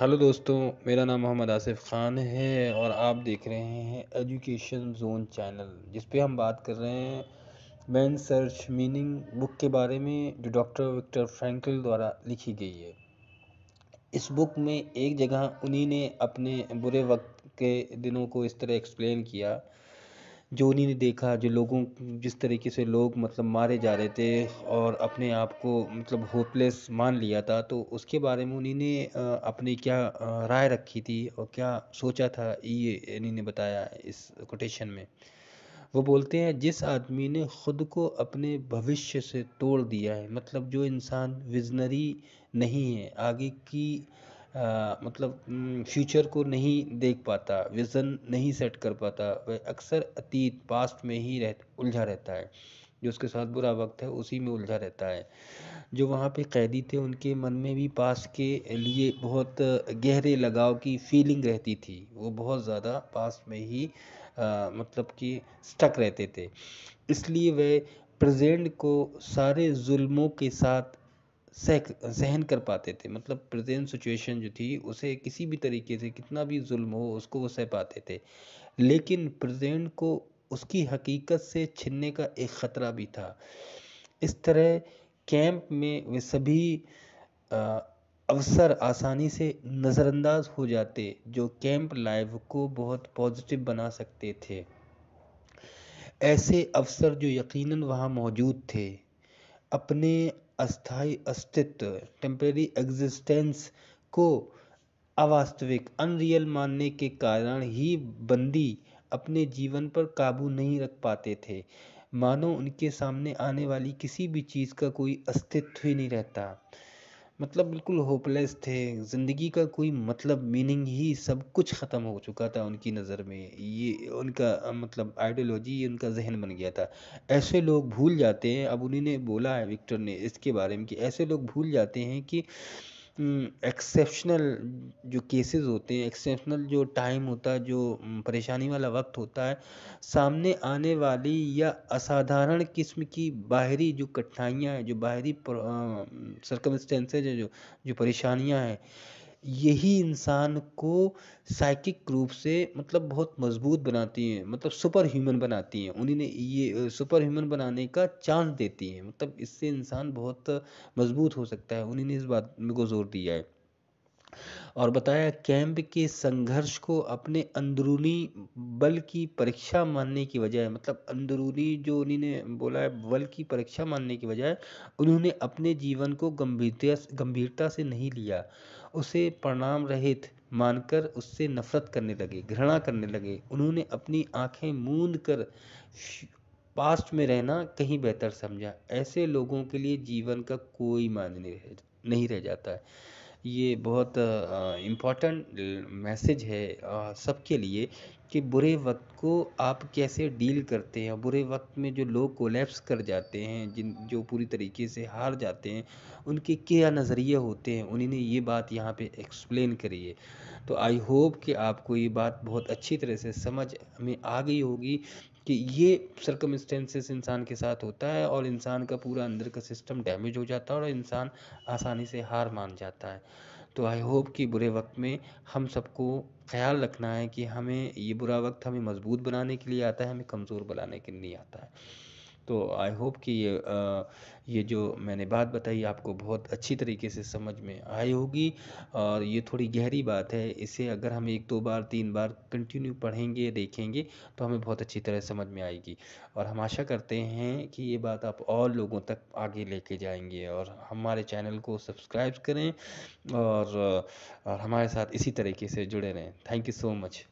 Hello दोस्तों, मेरा नाम मोहम्मद आसिफ ख़ान है और आप देख रहे हैं एजुकेशन जोन चैनल, जिस पे हम बात कर रहे हैं मैन सर्च मीनिंग बुक के बारे में, जो डॉक्टर विक्टर फ्रैंकल द्वारा लिखी गई है। इस बुक में एक जगह उन्हीं ने अपने बुरे वक्त के दिनों को इस तरह एक्सप्लेन किया जो उन्हीं ने देखा, जो लोगों, जिस तरीके से लोग मतलब मारे जा रहे थे और अपने आप को मतलब होपलेस मान लिया था तो उसके बारे में उन्हीं ने अपनी क्या राय रखी थी और क्या सोचा था, ये इन्हीं ने बताया इस कोटेशन में। वो बोलते हैं, जिस आदमी ने खुद को अपने भविष्य से तोड़ दिया है मतलब जो इंसान विजनरी नहीं है, आगे की आ, मतलब फ्यूचर को नहीं देख पाता विज़न नहीं सेट कर पाता वह अक्सर अतीत पास्ट में ही रह उलझा रहता है। जो उसके साथ बुरा वक्त है उसी में उलझा रहता है। जो वहाँ पे कैदी थे उनके मन में भी पास के लिए बहुत गहरे लगाव की फीलिंग रहती थी। वो बहुत ज़्यादा पास में ही आ, मतलब कि स्टक रहते थे। इसलिए वह प्रेजेंट को सारे जुल्मों के साथ सह सहन कर पाते थे। मतलब प्रेजेंट सिचुएशन जो थी, उसे किसी भी तरीके से कितना भी जुल्म हो, उसको वो सह पाते थे। लेकिन प्रेजेंट को उसकी हकीकत से छिनने का एक ख़तरा भी था। इस तरह कैंप में वे सभी अवसर आसानी से नज़रअंदाज हो जाते, जो कैंप लाइफ को बहुत पॉजिटिव बना सकते थे। ऐसे अवसर जो यकीनन वहाँ मौजूद थे। अपने अस्थाई अस्तित्व टेम्परेरी एग्जिस्टेंस को अवास्तविक अनरियल मानने के कारण ही बंदी अपने जीवन पर काबू नहीं रख पाते थे। मानो उनके सामने आने वाली किसी भी चीज़ का कोई अस्तित्व ही नहीं रहता। मतलब बिल्कुल होपलेस थे। ज़िंदगी का कोई मतलब मीनिंग ही सब कुछ ख़त्म हो चुका था उनकी नज़र में। ये उनका मतलब आइडियोलॉजी उनका जहन बन गया था। ऐसे लोग भूल जाते हैं। अब उन्हीं ने बोला है विक्टर ने इसके बारे में कि ऐसे लोग भूल जाते हैं कि एक्सेप्शनल जो केसेस होते हैं एक्सेप्शनल जो टाइम होता है, जो परेशानी वाला वक्त होता है, सामने आने वाली या असाधारण किस्म की बाहरी जो कठिनाइयाँ हैं, जो बाहरी सरकमस्टेंसेज है, जो जो परेशानियाँ हैं यही इंसान को साइकिक रूप से मतलब बहुत मज़बूत बनाती हैं मतलब सुपर ह्यूमन बनाती हैं। उन्हें ये सुपर ह्यूमन बनाने का चांस देती हैं। मतलब इससे इंसान बहुत मज़बूत हो सकता है। उन्हीं ने इस बात को ज़ोर दिया है। और बताया, कैंप के संघर्ष को अपने अंदरूनी बल की परीक्षा मानने की बजाय मतलब अंदरूनी जो उन्होंने बोला है, बल की परीक्षा मानने की बजाय उन्होंने अपने जीवन को गंभीरता गंभीरता से नहीं लिया। उसे परिणाम रहित मानकर उससे नफरत करने लगे, घृणा करने लगे। उन्होंने अपनी आँखें मूंद कर पास्ट में रहना कहीं बेहतर समझा। ऐसे लोगों के लिए जीवन का कोई मायने नहीं रह जाता है। ये बहुत इम्पोर्टेंट मैसेज है सबके लिए कि बुरे वक्त को आप कैसे डील करते हैं बुरे वक्त में जो लोग कोलेप्स कर जाते हैं, जिन, जो पूरी तरीके से हार जाते हैं, उनके क्या नज़रिए होते हैं उन्होंने ये बात यहाँ पे एक्सप्लेन करी है। तो आई होप कि आपको ये बात बहुत अच्छी तरह से समझ में आ गई होगी कि ये सरकमस्टेंसेस इंसान के साथ होता है और इंसान का पूरा अंदर का सिस्टम डैमेज हो जाता है और इंसान आसानी से हार मान जाता है। तो आई होप कि बुरे वक्त में हम सबको ख्याल रखना है कि हमें ये बुरा वक्त हमें मज़बूत बनाने के लिए आता है, हमें कमज़ोर बनाने के लिए आता है। तो आई होप कि ये ये जो मैंने बात बताई आपको बहुत अच्छी तरीके से समझ में आई होगी। और ये थोड़ी गहरी बात है इसे अगर हम एक दो बार तीन बार कंटिन्यू पढ़ेंगे देखेंगे तो हमें बहुत अच्छी तरह समझ में आएगी। और हम आशा करते हैं कि ये बात आप और लोगों तक आगे लेके जाएँगे। और हमारे चैनल को सब्सक्राइब करें और, और हमारे साथ इसी तरीके से जुड़े रहें। Thank you so much